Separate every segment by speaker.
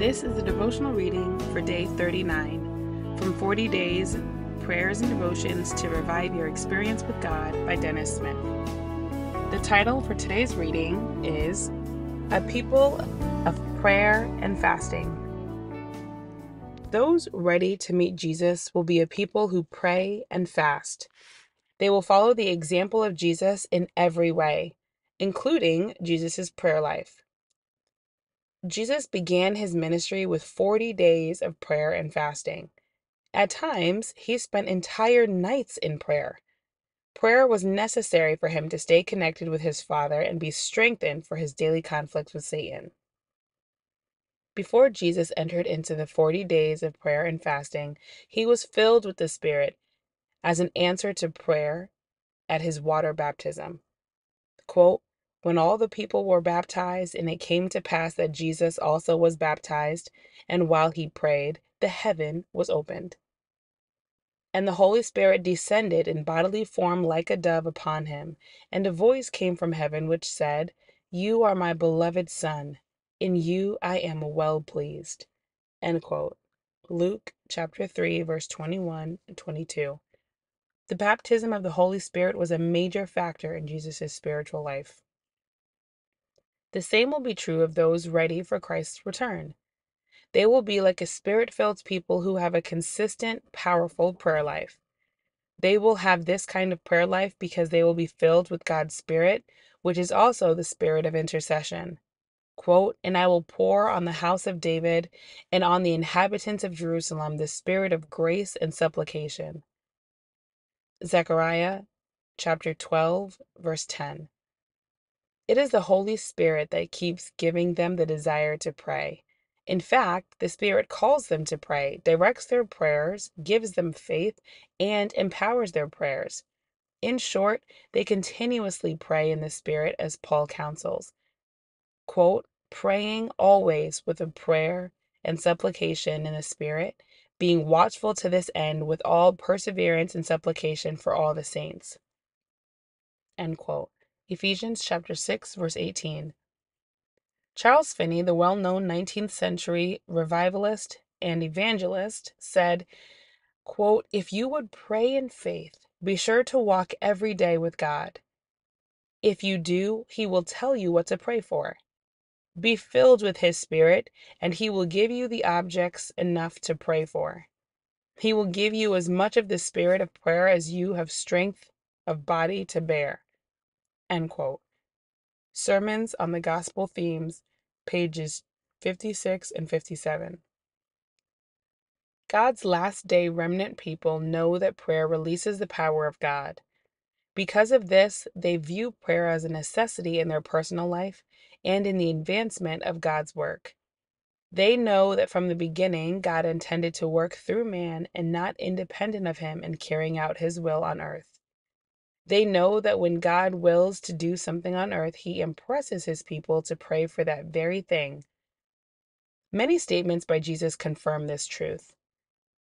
Speaker 1: This is a devotional reading for day 39 from 40 Days Prayers and Devotions to Revive Your Experience with God by Dennis Smith. The title for today's reading is A People of Prayer and Fasting. Those ready to meet Jesus will be a people who pray and fast. They will follow the example of Jesus in every way, including Jesus' prayer life. Jesus began his ministry with 40 days of prayer and fasting. At times, he spent entire nights in prayer. Prayer was necessary for him to stay connected with his Father and be strengthened for his daily conflicts with Satan. Before Jesus entered into the 40 days of prayer and fasting, he was filled with the Spirit as an answer to prayer at his water baptism. Quote, when all the people were baptized, and it came to pass that Jesus also was baptized, and while he prayed, the heaven was opened. And the Holy Spirit descended in bodily form like a dove upon him, and a voice came from heaven which said, You are my beloved Son, in you I am well pleased. Luke chapter 3, verse 21 and 22. The baptism of the Holy Spirit was a major factor in Jesus' spiritual life. The same will be true of those ready for Christ's return. They will be like a spirit filled people who have a consistent, powerful prayer life. They will have this kind of prayer life because they will be filled with God's Spirit, which is also the spirit of intercession. Quote, and I will pour on the house of David and on the inhabitants of Jerusalem the spirit of grace and supplication. Zechariah chapter 12, verse 10. It is the Holy Spirit that keeps giving them the desire to pray. In fact, the Spirit calls them to pray, directs their prayers, gives them faith, and empowers their prayers. In short, they continuously pray in the Spirit as Paul counsels. Quote, praying always with a prayer and supplication in the Spirit, being watchful to this end with all perseverance and supplication for all the saints. End quote. Ephesians chapter 6 verse 18. Charles Finney, the well-known 19th century revivalist and evangelist, said, quote, "If you would pray in faith, be sure to walk every day with God. If you do, he will tell you what to pray for. Be filled with his spirit, and he will give you the objects enough to pray for. He will give you as much of the spirit of prayer as you have strength of body to bear." End quote. Sermons on the Gospel Themes, pages 56 and 57. God's last day remnant people know that prayer releases the power of God. Because of this, they view prayer as a necessity in their personal life and in the advancement of God's work. They know that from the beginning, God intended to work through man and not independent of him in carrying out his will on earth. They know that when God wills to do something on earth, he impresses his people to pray for that very thing. Many statements by Jesus confirm this truth.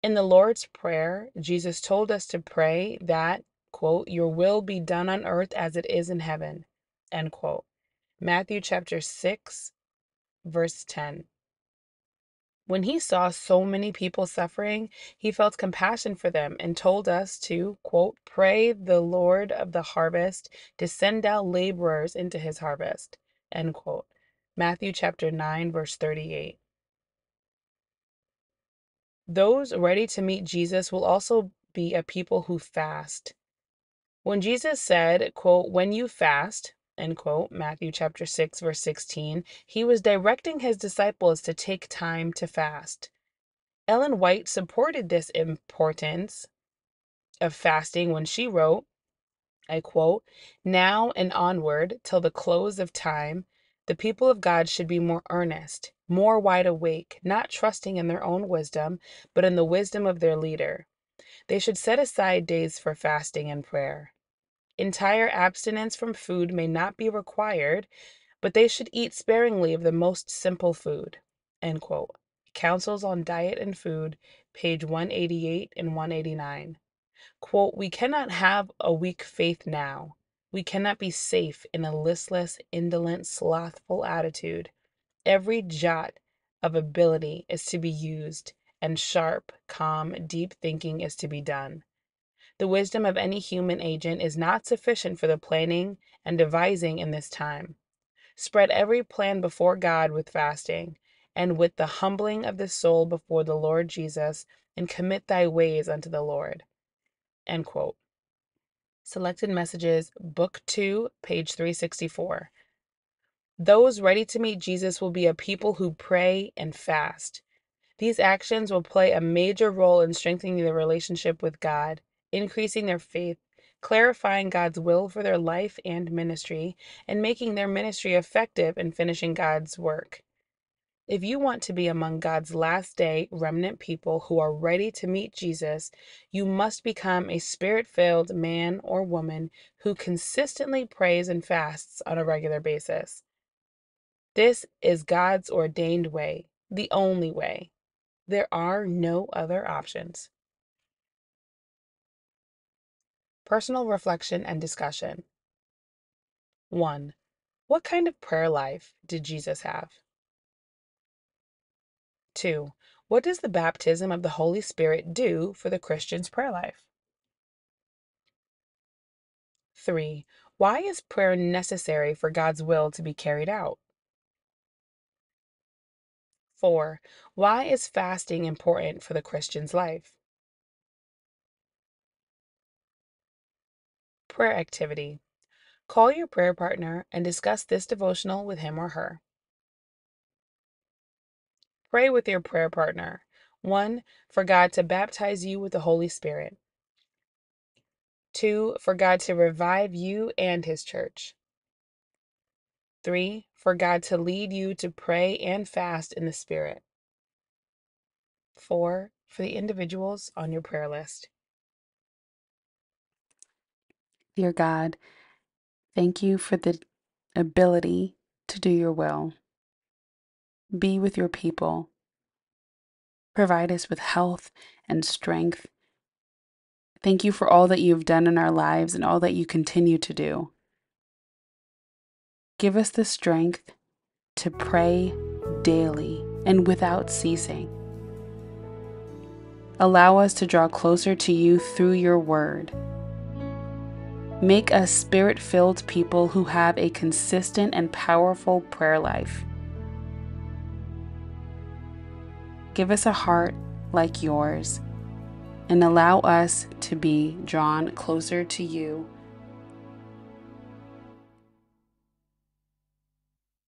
Speaker 1: In the Lord's Prayer, Jesus told us to pray that, quote, your will be done on earth as it is in heaven, end quote. Matthew chapter 6, verse 10. When he saw so many people suffering, he felt compassion for them and told us to, quote, pray the Lord of the harvest to send out laborers into his harvest, end quote. Matthew chapter 9, verse 38. Those ready to meet Jesus will also be a people who fast. When Jesus said, quote, when you fast, end quote, Matthew chapter 6, verse 16, he was directing his disciples to take time to fast. Ellen White supported this importance of fasting when she wrote, I quote, Now and onward, till the close of time, the people of God should be more earnest, more wide awake, not trusting in their own wisdom, but in the wisdom of their leader. They should set aside days for fasting and prayer. Entire abstinence from food may not be required, but they should eat sparingly of the most simple food. Counsels on Diet and Food, page 188 and 189. Quote, We cannot have a weak faith now. We cannot be safe in a listless, indolent, slothful attitude. Every jot of ability is to be used, and sharp, calm, deep thinking is to be done. The wisdom of any human agent is not sufficient for the planning and devising in this time. Spread every plan before God with fasting, and with the humbling of the soul before the Lord Jesus, and commit thy ways unto the Lord. End quote. Selected Messages, Book 2, page 364. Those ready to meet Jesus will be a people who pray and fast. These actions will play a major role in strengthening the relationship with God, increasing their faith, clarifying God's will for their life and ministry, and making their ministry effective in finishing God's work. If you want to be among God's last day remnant people who are ready to meet Jesus, you must become a spirit filled man or woman who consistently prays and fasts on a regular basis. This is God's ordained way, the only way. There are no other options. Personal reflection and discussion. 1. What kind of prayer life did Jesus have? 2. What does the baptism of the Holy Spirit do for the Christian's prayer life? 3. Why is prayer necessary for God's will to be carried out? 4. Why is fasting important for the Christian's life? Prayer activity. Call your prayer partner and discuss this devotional with him or her. Pray with your prayer partner. 1. For God to baptize you with the Holy Spirit. 2. For God to revive you and His church. 3. For God to lead you to pray and fast in the Spirit. 4. For the individuals on your prayer list.
Speaker 2: Dear God, thank you for the ability to do your will. Be with your people. Provide us with health and strength. Thank you for all that you've done in our lives and all that you continue to do. Give us the strength to pray daily and without ceasing. Allow us to draw closer to you through your word. Make us spirit filled people who have a consistent and powerful prayer life. Give us a heart like yours and allow us to be drawn closer to you